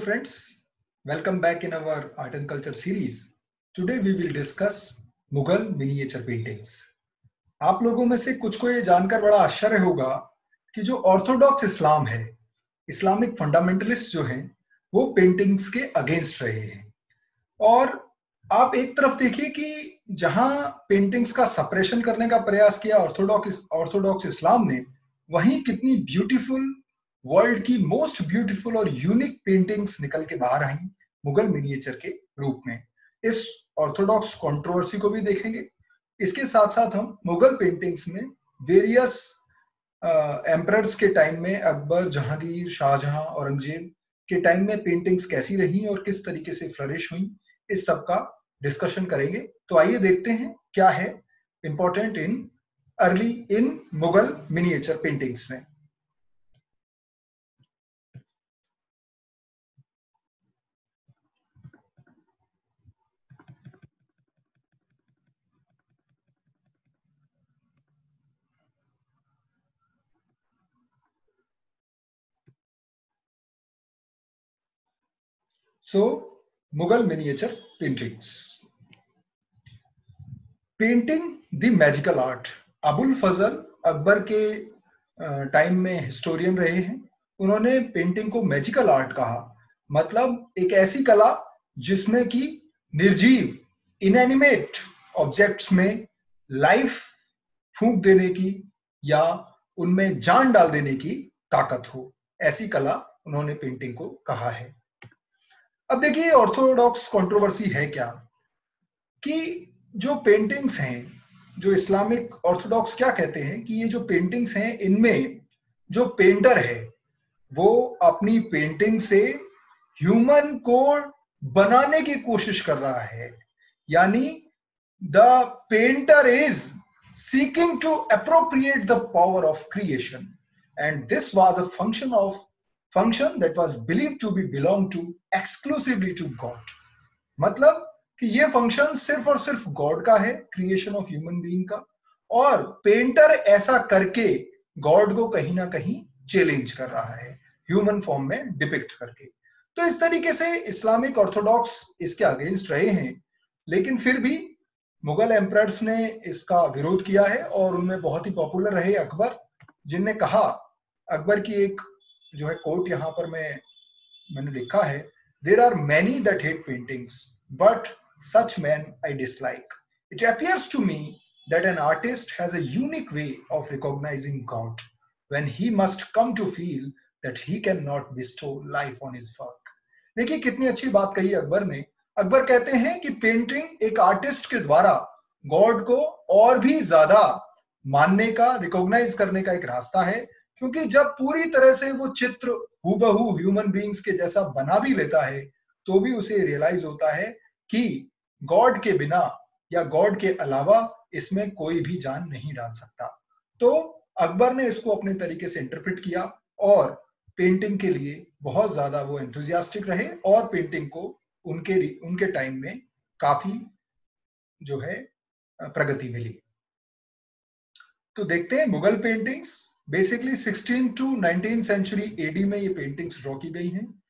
friends, welcome back in our art and culture series. Today we will discuss Mughal miniature paintings आप लोगों में से कुछ को ये जानकर बड़ा आश्चर्य होगा कि जो ऑर्थोडॉक्स इस्लाम है इस्लामिक फंडामेंटलिस्ट जो हैं वो पेंटिंग्स के अगेंस्ट रहे हैं। और आप एक तरफ़ देखिए कि जहाँ पेंटिंग्स का सप्रेशन करने का प्रयास किया ऑर्थोडॉक्स ऑर्थोडॉक्स इस्लाम ने वहीं कितनी ब्यूटीफुल वर्ल्ड की मोस्ट ब्यूटीफुल और यूनिक पेंटिंग्स निकल के बाहर आई मुगल मिनिएचर के रूप में। इस ऑर्थोडॉक्स कंट्रोवर्सी को भी देखेंगे। इसके साथ साथ हम मुगल पेंटिंग्स में वेरियस एम्प्रर्स के टाइम में अकबर, जहांगीर, शाहजहां, औरंगज़ेब के टाइम में पेंटिंग्स कैसी रही और किस तरीके से फ्लरिश हुई, इस सब का डिस्कशन करेंगे। तो आइए देखते हैं क्या है important in early in Mughal miniature paintings में। So, Mughal miniature paintings. Painting the magical art Abul Fazal Akbar के टाइम में हिस्टोरियन रहे हैं। उन्होंने पेंटिंग को मैजिकल आर्ट कहा। मतलब एक ऐसी कला जिसमें कि निर्जीव इनएनिमेट ऑब्जेक्ट्स में लाइफ फूंक देने की या उनमें जान डाल देने की ताकत हो। ऐसी कला उन्होंने पेंटिंग को कहा है। अब देखिए ऑर्थोडॉक्स कंट्रोवर्सी है क्या? कि जो पेंटिंग्स हैं, जो इस्लामिक ऑर्थोडॉक्स क्या कहते हैं कि ये जो पेंटिंग्स हैं, इनमें जो पेंटर है, वो अपनी पेंटिंग से ह्यूमन को बनाने की कोशिश कर रहा है। यानी the painter is seeking to appropriate the power of creation and this was a function of function that was believe to be belong to exclusively to God मतलब कि ये फ़ंक्शन सिर्फ़ और सिर्फ़ गॉड का है क्रिएशन ऑफ़ ह्यूमन बीइंग का, और पेंटर ऐसा करके गॉड को कहीं ना कहीं चैलेंज कर रहा है ह्यूमन फॉर्म में डिपिक्ट करके। तो इस तरीके से इस्लामिक ऑर्थोडॉक्स इसके अगेंस्ट रहे हैं, लेकिन फिर भी मुगल एम्प्रर्स ने इसका विरोध किया है और उनमें बहुत ही पॉपुलर रहे अकबर, जिनने कहा, अकबर की एक जो है कोट यहाँ पर मैं, मैंने लिखा है there are many that hate paintings but such man I dislike it appears to me that an artist has a unique way of recognizing God when he must come to feel that he cannot bestow life on his work. देखिए कितनी अच्छी बात कही अकबर ने। अकबर कहते हैं कि painting एक आर्टिस्ट के द्वारा गॉड को और भी ज़्यादा मानने का रिकॉग्नाइज करने का एक रास्ता है। क्योंकि जब पूरी तरह से वो चित्र हुबहू ह्यूमन बींग्स के जैसा बना भी लेता है तो भी उसे रियलाइज़ होता है कि गॉड के बिना या गॉड के अलावा इसमें कोई भी जान नहीं डाल सकता। तो अकबर ने इसको अपने तरीके से इंटरप्रिट किया और पेंटिंग के लिए बहुत ज़्यादा वो एंथुजियास्टिक रहे और पेंटिंग को उनके उनके टाइम में काफ़ी जो है प्रगति मिली। तो देखते हैं Mughal paintings basically 16 to 19 century AD में ये पेंटिंग्स ड्रॉ की गई हैं।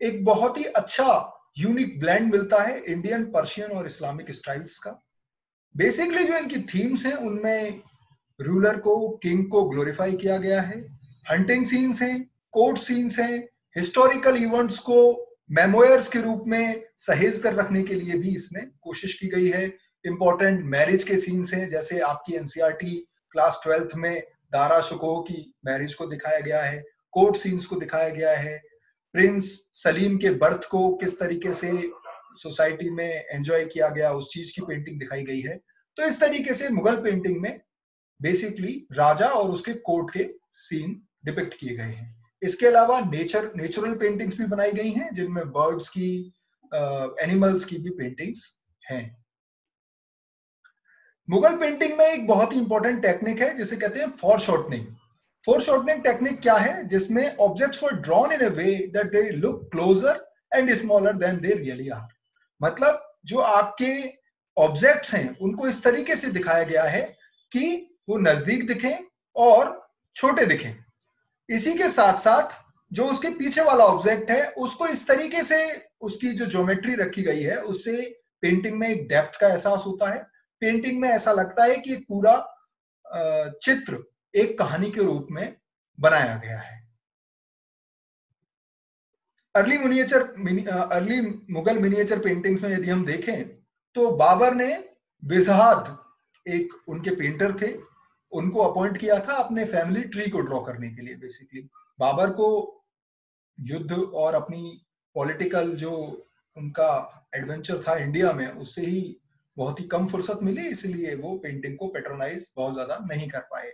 एक बहुत ही अच्छा यूनिक ब्लेंड मिलता है इंडियन पर्शियन और इस्लामिक स्टाइल्स का। बेसिकली जो इनकी थीम्स हैं, उनमें रूलर को किंग को ग्लोरीफाई किया गया है। हंटिंग सीन्स हैं कोर्ट सीन्स हैं हिस्टोरिकल इवेंट्स को मेमोयर्स के रूप में सहेज कर रखने के लिए भी इसमें कोशिश की गई है। इंपॉर्टेंट मैरिज के सीन्स हैं, जैसे आपकी एनसीआरटी क्लास ट्वेल्थ में दारा शुको की मैरिज को दिखाया गया है कोर्ट सीन्स को दिखाया गया है। प्रिंस सलीम के बर्थ को किस तरीके से सोसाइटी में एंजॉय किया गया उस चीज़ की पेंटिंग दिखाई गई है। तो इस तरीके से मुगल पेंटिंग में बेसिकली राजा और उसके कोर्ट के सीन डिपिक्ट किए गए हैं। इसके अलावा नेचर नेचुरल पेंटिंग्स भी बनाई गई हैं जिनमें बर्ड्स की एनिमल्स uh, की भी पेंटिंग्स हैं। मुगल पेंटिंग में एक बहुत ही इंपॉर्टेंट टेक्निक है, जिसे कहते हैं foreshortening foreshortening technique क्या है? जिसमें objects were drawn in a way that they look closer and smaller than they really are मतलब जो आपके ऑब्जेक्ट्स हैं, उनको इस तरीके से दिखाया गया है कि वो नज़दीक दिखें और छोटे दिखें। इसी के साथ साथ जो उसके पीछे वाला ऑब्जेक्ट है, उसको इस तरीके से उसकी जो ज्योमेट्री रखी गई है, उससे पेंटिंग में एक डेप्थ का एहसास होता है। पेंटिंग में ऐसा लगता है कि पूरा चित्र एक कहानी के रूप में बनाया गया है। Early miniature early Mughal miniature paintings में यदि हम देखें तो बाबर ने बेजहाद एक उनके पेंटर थे, उनको अपॉइंट किया था अपने फैमिली ट्री को ड्रॉ करने के लिए बेसिकली बाबर को युद्ध और अपनी पॉलिटिकल जो उनका एडवेंचर था इंडिया में, उससे ही बहुत ही कम फुर्सत मिली, इसलिए वो पेंटिंग को पेट्रोनाइज बहुत ज़्यादा नहीं कर पाए।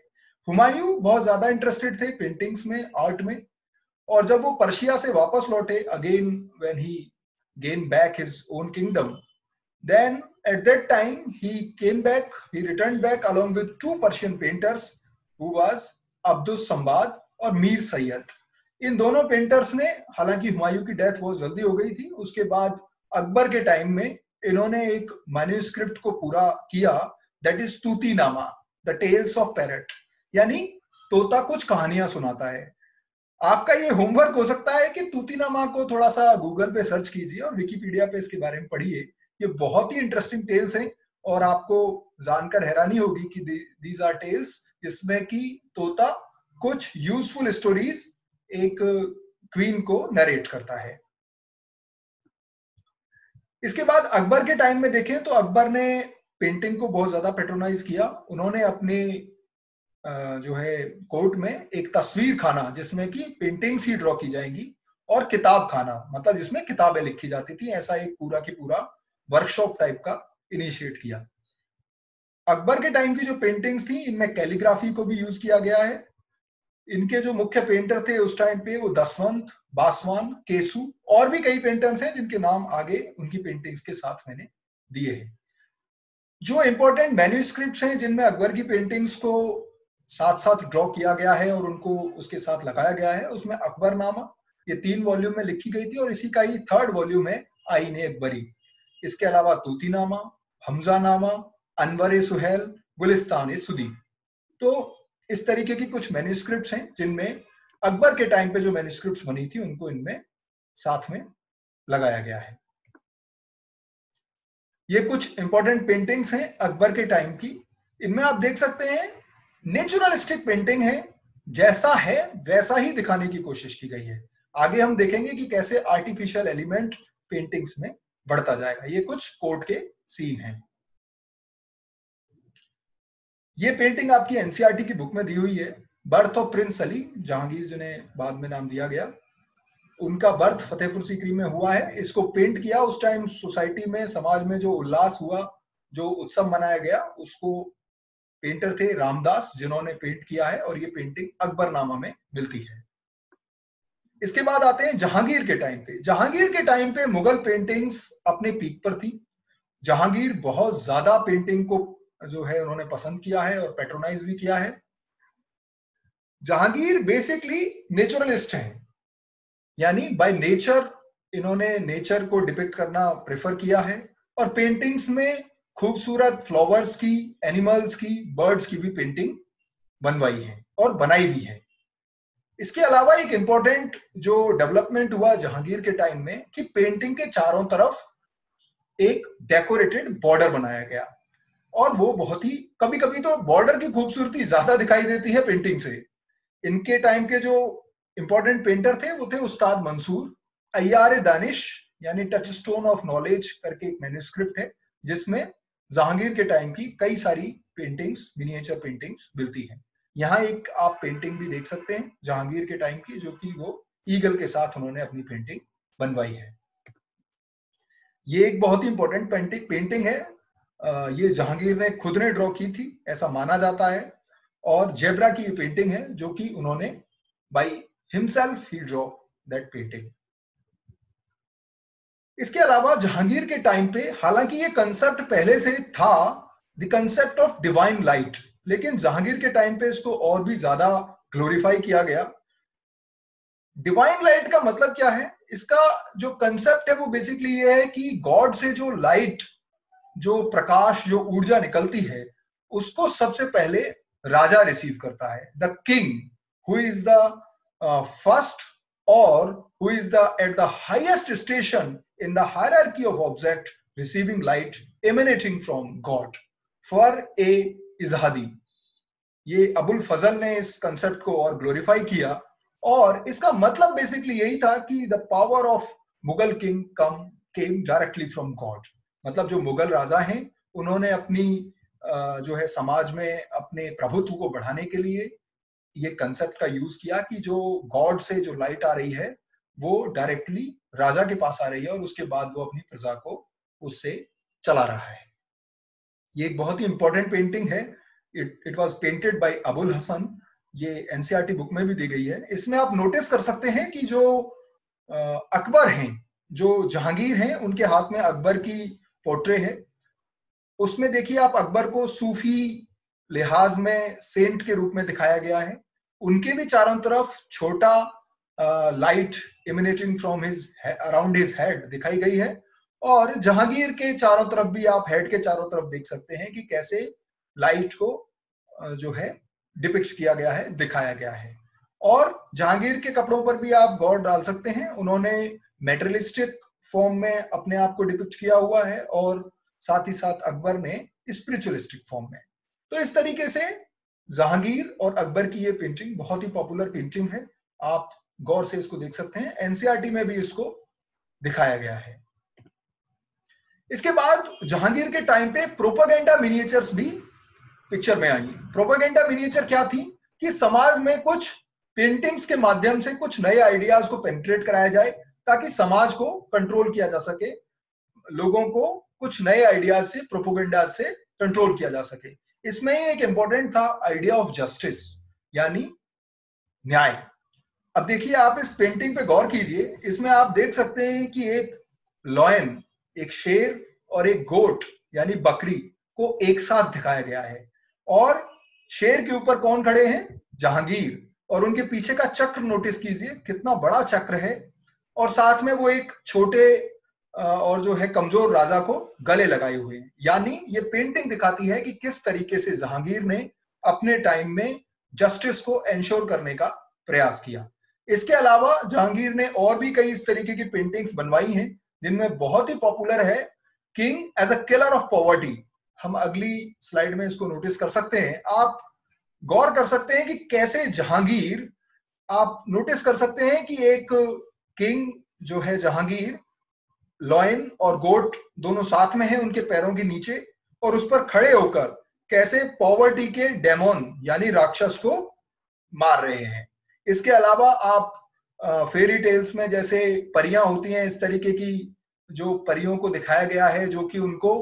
हुमायूं बहुत ज़्यादा इंटरेस्टेड थे पेंटिंग्स में आर्ट में, और जब वो पर्शिया से वापस लौटे again when he gain back his own kingdom then at that time he came back he return back along with two Persian painters who was Abdul Samad और मीर सैयद इन दोनों पेंटर्स ने, हालाँकि हुमायूं की डेथ बहुत जल्दी हो गई थी, उसके बाद अकबर के टाइम में इन्होंने एक मैन्यूस्क्रिप्ट को पूरा किया दैट इज़ तूती नामा द टेल्स ऑफ़ पैरट यानी तोता कुछ कहानियाँ सुनाता है। आपका ये होमवर्क हो सकता है कि तूतीनामा को थोड़ा सा गूगल पे सर्च कीजिए और विकीपीडिया पे इसके बारे में पढ़िए। ये बहुत ही इंटरेस्टिंग टेल्स हैं और आपको जानकर हैरानी होगी कि दीज आर टेल्स जिसमें कि तोता कुछ यूजफुल स्टोरीज एक क्वीन को नरेट करता है। इसके बाद अकबर के टाइम में देखें तो अकबर ने पेंटिंग को बहुत ज़्यादा पेट्रोनाइज किया। उन्होंने अपने जो है कोर्ट में एक तस्वीर खाना, जिसमें कि पेंटिंग्स ही ड्रॉ की जाएँगी और किताब खाना। मतलब जिसमें किताबें लिखी जाती थी, ऐसा एक पूरा की पूरा वर्कशॉप टाइप का इनिशिएट किया। अकबर के टाइम की जो पेंटिंग्स थी, इनमें कैलीग्राफी को भी यूज़ किया गया है। इनके जो मुख्य पेंटर थे उस टाइम पे वो दसवंत, बासवान, केसु और भी कई पेंटर्स हैं जिनके नाम आगे उनकी पेंटिंग्स के साथ मैंने दिए हैं। जो इंपॉर्टेंट मैन्यूस्क्रिप्ट हैं जिनमें अकबर की पेंटिंग्स को साथ साथ ड्रॉ किया गया है और उनको उसके साथ लगाया गया है, उसमें अकबर नामा ये तीन वॉल्यूम में लिखी गई थी और इसी का ही थर्ड वॉल्यूम है आईने अकबरी। इसके अलावा तूती नामा, हमजा नामा, अनवर ए सुहेल, गुलिस्तान ए सुदी। तो इस तरीके की कुछ मैन्यूस्क्रिप्ट हैं, जिनमें अकबर के टाइम पे जो मैन्यूस्क्रिप्ट बनी थी, उनको इनमें साथ में लगाया गया है। ये कुछ इंपॉर्टेंट पेंटिंग्स हैं अकबर के टाइम की। इनमें आप देख सकते हैं नेचुरलिस्टिक पेंटिंग है, जैसा है, वैसा ही दिखाने की कोशिश की गई है। आगे हम देखेंगे कि कैसे आर्टिफिशियल एलिमेंट पेंटिंग्स में बढ़ता जाएगा। ये कुछ कोर्ट के सीन हैं। ये पेंटिंग आपकी एनसीआरटी की बुक में दी हुई है। Birth of prince Ali Jahangir जिन्हें बाद में नाम दिया गया। उनका बर्थ फतेहपुर सीकरी में हुआ है। इसको पेंट किया उस टाइम सोसाइटी में, समाज में जो उल्लास हुआ, जो उत्सव मनाया गया, उसको पेंटर थे रामदास, जिन्होंने पेंट किया है और ये पेंटिंग अकबरनामा में मिलती है। इसके बाद आते हैं जहांगीर के टाइम पे। जहांगीर के टाइम पे मुगल पेंटिंग्स अपने पीक पर थी। जहांगीर बहुत ज़्यादा पेंटिंग को जो है उन्होंने पसंद किया है और पेट्रोनाइज भी किया है। जहांगीर बेसिकली नेचुरलिस्ट हैं। यानी बाय नेचर इन्होंने नेचर को डिपिक्ट करना प्रेफर किया है और पेंटिंग्स में खूबसूरत फ्लावर्स की एनिमल्स की बर्ड्स की भी पेंटिंग बनवाई है और बनाई भी है। इसके अलावा एक इंपॉर्टेंट जो डेवलपमेंट हुआ जहांगीर के टाइम में कि पेंटिंग के चारों तरफ़ एक डेकोरेटेड बॉर्डर बनाया गया। और वो बहुत ही कभी कभी तो बॉर्डर की खूबसूरती ज़्यादा दिखाई देती है पेंटिंग से। इनके टाइम के जो इंपॉर्टेंट पेंटर थे, वो थे उस्ताद मंसूर अयार दानिश, यानी टच स्टोन ऑफ़ नॉलेज करके एक मैन्यूस्क्रिप्ट है, जिसमें जहांगीर के टाइम की कई सारी पेंटिंग्स मिनिएचर पेंटिंग्स मिलती हैं। यहाँ एक आप पेंटिंग भी देख सकते हैं, जहांगीर के टाइम की, जो कि वो ईगल के साथ उन्होंने अपनी पेंटिंग बनवाई है। ये एक बहुत ही इंपॉर्टेंट पेंटिंग पेंटिंग है ये जहांगीर ने खुद ने ड्रॉ की थी, ऐसा माना जाता है। और जेब्रा की ये पेंटिंग है, जो कि उन्होंने बाई हिमसेल्फ ही ड्रॉ दैट पेंटिंग इसके अलावा जहांगीर के टाइम पे, हालाँकि ये कंसेप्ट पहले से था the concept of divine light लेकिन जहांगीर के टाइम पे इसको और भी ज़्यादा ग्लोरीफाई किया गया। डिवाइन लाइट का मतलब क्या है? इसका जो कंसेप्ट है, वो बेसिकली ये है कि गॉड से जो लाइट जो प्रकाश, जो ऊर्जा निकलती है, उसको सबसे पहले राजा रिसीव करता है the king who is the first or who is the, at the highest station in the hierarchy of object receiving light emanating from God. For a izhadi. ये अबुल फजल ने इस कंसेप्ट को और ग्लोरीफाई किया, और इसका मतलब बेसिकली यही था कि the power of Mughal king come came directly from God मतलब जो मुगल राजा हैं, उन्होंने अपनी जो है समाज में अपने प्रभुत्व को बढ़ाने के लिए ये कंसेप्ट का यूज़ किया कि जो गॉड से जो लाइट आ रही है, वो डायरेक्टली राजा के पास आ रही है और उसके बाद वो अपनी प्रजा को उससे चला रहा है। ये एक बहुत ही इंपॉर्टेंट पेंटिंग है। It was painted by Abul Hasan ये एनसीआरटी बुक में भी दी गई है। इसमें आप नोटिस कर सकते हैं कि जो अकबर हैं, जो जहांगीर हैं, उनके हाथ में अकबर की पोर्ट्रे है। उसमें देखिए आप अकबर को सूफी लिहाज में, सेंट के रूप में दिखाया गया है। उनके भी चारों तरफ़ छोटा light emanating from his around his head दिखाई गई है। और जहांगीर के चारों तरफ़ भी आप हेड के चारों तरफ़ देख सकते हैं कि कैसे लाइट को जो है डिपिक्ट किया गया है, दिखाया गया है। और जहांगीर के कपड़ों पर भी आप गौर डाल सकते हैं। उन्होंने मेटरलिस्टिक फॉर्म में अपने आप को डिपिक्ट किया हुआ है और साथ ही साथ अकबर ने स्पिरिचुअलिस्टिक फॉर्म में। तो इस तरीके से जहांगीर और अकबर की ये पेंटिंग बहुत ही पॉपुलर पेंटिंग है। आप गौर से इसको देख सकते हैं। एनसीआरटी में भी इसको दिखाया गया है। इसके बाद जहांगीर के टाइम पे प्रोपागेंडा मिनिएचर्स भी पिक्चर में आई। प्रोपागेंडा मिनिएचर क्या थी? कि समाज में कुछ पेंटिंग्स के माध्यम से कुछ नए आइडियाज़ को पेंट्रेट कराया जाए। ताकि समाज को कंट्रोल किया जा सके, लोगों को कुछ नए आइडियाज़ से प्रोपोगेंडा से कंट्रोल किया जा सके। इसमें एक इंपॉर्टेंट था आइडिया ऑफ़ जस्टिस यानी न्याय। अब देखिए, आप इस पेंटिंग पे गौर कीजिए। इसमें आप देख सकते हैं कि एक लॉयन एक शेर और एक गोट यानी बकरी, को एक साथ दिखाया गया है। और शेर के ऊपर कौन खड़े हैं? जहांगीर। और उनके पीछे का चक्र नोटिस कीजिए, कितना बड़ा चक्र है। और साथ में वो एक छोटे और जो है कमज़ोर राजा को गले लगाए हुए हैं। यानी ये पेंटिंग दिखाती है कि किस तरीके से जहांगीर ने अपने टाइम में जस्टिस को एंश्योर करने का प्रयास किया। इसके अलावा जहांगीर ने और भी कई इस तरीके की पेंटिंग्स बनवाई हैं, जिनमें बहुत ही पॉपुलर है king as a killer of poverty हम अगली स्लाइड में इसको नोटिस कर सकते हैं। आप गौर कर सकते हैं कि कैसे जहांगीर, आप नोटिस कर सकते हैं कि एक किंग जो है जहांगीर, लॉयन और गोट दोनों साथ में है उनके पैरों के नीचे और उस पर खड़े होकर कैसे पॉवर्टी के डेमोन यानी राक्षस को मार रहे हैं। इसके अलावा आप फेरी टेल्स में जैसे परियाँ होती हैं इस तरीके की जो परियों को दिखाया गया है जो कि उनको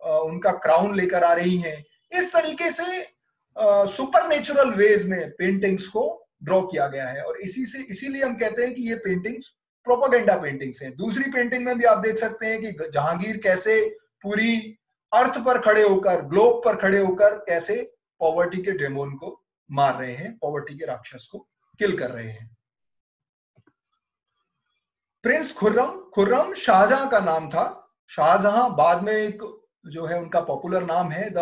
उनका क्राउन लेकर आ रही हैं। इस तरीके से सुपर नेचुरल वेज में पेंटिंग्स को ड्रॉ किया गया है। और इसी से इसीलिए हम कहते हैं कि ये पेंटिंग्स प्रोपोगेंडा पेंटिंग्स हैं। दूसरी पेंटिंग में भी आप देख सकते हैं कि जहांगीर कैसे पूरी अर्थ पर खड़े होकर ग्लोब पर खड़े होकर कैसे पॉवर्टी के डेमोन को मार रहे हैं पॉवर्टी के राक्षस को किल कर रहे हैं। प्रिंस खुर्रम खुर्रम शाहजहां का नाम था। शाहजहां बाद में एक जो है उनका पॉपुलर नाम है the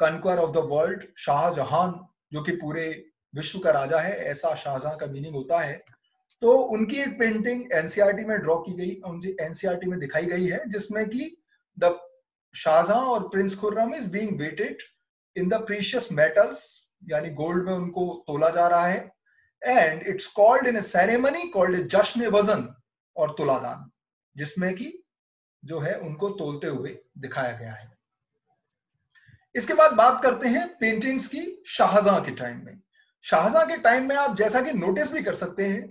conqueror of the world Shahjahan जो कि पूरे विश्व का राजा है, ऐसा शाहजहां का मीनिंग होता है। तो उनकी एक पेंटिंग एनसीआरटी में ड्रॉ की गई एनसीआरटी में दिखाई गई है, जिसमें कि द शाहजहां और prince Khurram is being weighted in the precious metals यानी गोल्ड में उनको तोला जा रहा है and it's called in a ceremony called जश्न वज़न और तुलादान, जिसमें कि जो है उनको तोलते हुए दिखाया गया है। इसके बाद बात करते हैं पेंटिंग्स की शाहजहां के टाइम में। शाहजहां के टाइम में आप जैसा कि नोटिस भी कर सकते हैं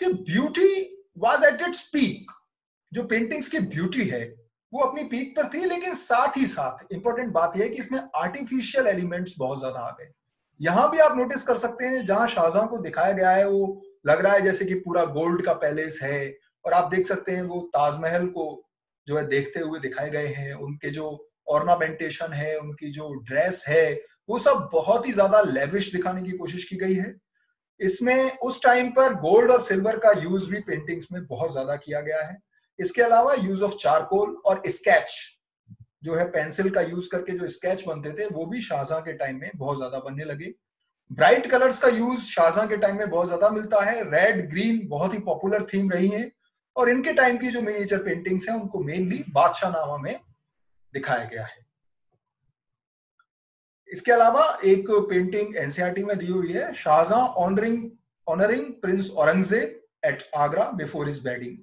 कि beauty was at its peak जो पेंटिंग्स की ब्यूटी है, वो अपनी पीक पर थी, लेकिन साथ ही साथ इंपॉर्टेंट बात यह कि इसमें आर्टिफिशियल एलिमेंट्स बहुत ज़्यादा आ गए। यहाँ भी आप नोटिस कर सकते हैं, जहाँ शाहजहां को दिखाया गया है, वो लग रहा है जैसे कि पूरा गोल्ड का पैलेस है, और आप देख सकते हैं वो ताजमहल को जो है देखते हुए दिखाए गए हैं, उनके जो ऑर्नामेंटेशन है, उनकी जो ड्रेस है वो सब बहुत ही ज़्यादा लेविश दिखाने की कोशिश की गई है। इसमें उस टाइम पर गोल्ड और सिल्वर का यूज़ भी पेंटिंग्स में बहुत ज़्यादा किया गया है। इसके अलावा यूज़ ऑफ़ चारकोल और स्केच जो है पेंसिल का यूज़ करके जो स्केच बनते थे, वो भी शाहजहां के टाइम में बहुत ज़्यादा बनने लगे। ब्राइट कलर्स का यूज़ शाहजहां के टाइम में बहुत ज़्यादा मिलता है। रेड ग्रीन बहुत ही पॉपुलर थीम रही है। और इनके टाइम की जो मिनिएचर पेंटिंग्स हैं, उनको मेनली बादशाह नामा में दिखाया गया है। इसके अलावा एक पेंटिंग एनसीआरटी में दी हुई है Shahjahan honouring honouring prince Aurangzeb at Agra before his wedding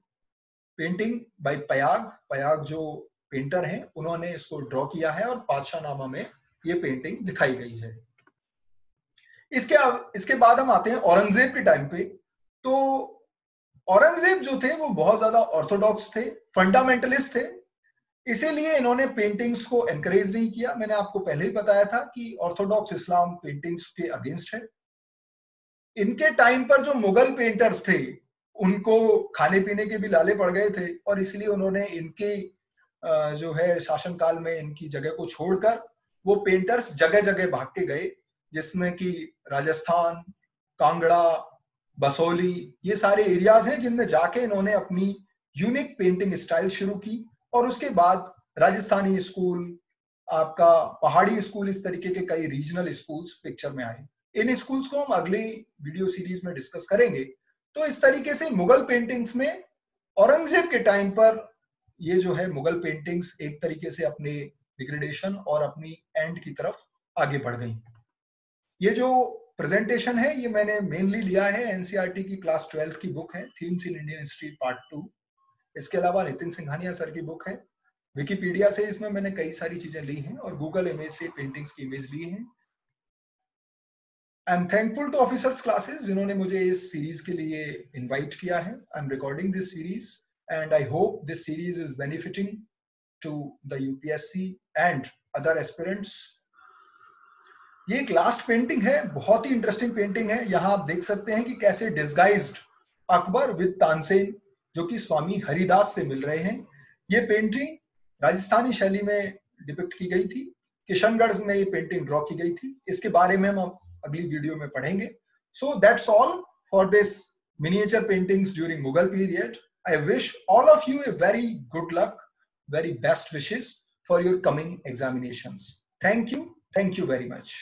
painting by Payag Payag जो पेंटर हैं, उन्होंने इसको ड्रॉ किया है और बादशाह नामा में ये पेंटिंग दिखाई गई है। इसके इसके बाद हम आते हैं औरंगज़ेब के टाइम पे। तो औरंगज़ेब जो थे, वो बहुत ज़्यादा ऑर्थोडॉक्स थे फंडामेंटलिस्ट थे इसीलिए इन्होंने पेंटिंग्स को एनकरेज नहीं किया। मैंने आपको पहले ही बताया था कि ऑर्थोडॉक्स इस्लाम पेंटिंग्स के अगेंस्ट है। इनके टाइम पर जो मुगल पेंटर्स थे, उनको खाने पीने के भी लाले पड़ गए थे और इसलिए उन्होंने इनके जो है शासनकाल में इनकी जगह को छोड़कर वो पेंटर्स जगह जगह भाग के गए, जिसमें कि राजस्थान, कांगड़ा, बसोली, ये सारे एरियाज़ हैं जिनमें जाके इन्होंने अपनी यूनिक पेंटिंग स्टाइल शुरू की। और उसके बाद राजस्थानी स्कूल, आपका पहाड़ी स्कूल इस तरीके के कई रीजनल स्कूल्स पिक्चर में आए। इन स्कूल्स को हम अगली वीडियो सीरीज़ में डिस्कस करेंगे। तो इस तरीके से मुगल पेंटिंग्स में औरंगज़ेब के टाइम पर ये जो है मुगल पेंटिंग्स एक तरीके से अपने डिग्रेडेशन और अपनी एंड की तरफ़ आगे बढ़ गई। ये जो प्रेजेंटेशन है, ये मैंने मेनली लिया है एनसीईआरटी की क्लास ट्वेल्थ की बुक है themes in Indian history part two इसके अलावा नितिन सिंघानिया सर की बुक है। विकीपीडिया से इसमें मैंने कई सारी चीज़ें ली हैं और गूगल इमेज से पेंटिंग्स की इमेज ली है। I am thankful to officers classes जिन्होंने मुझे इस सीरीज़ के लिए इनवाइट किया है। I am recording this series and I hope this series is benefiting to the UPSC and other aspirants ये एक लास्ट पेंटिंग है, बहुत ही इंटरेस्टिंग पेंटिंग है। यहाँ आप देख सकते हैं कि कैसे डिस्गाइज्ड अकबर विद तानसेन जो कि स्वामी हरिदास से मिल रहे हैं। ये पेंटिंग राजस्थानी शैली में डिपिक्ट की गई थी। किशनगढ़ में ये पेंटिंग ड्रॉ की गई थी। इसके बारे में हम अगली वीडियो में पढ़ेंगे। So that's all for this miniature painting during Mughal period I wish all of you a very good luck very best wishes for your coming examination thank you thank you very much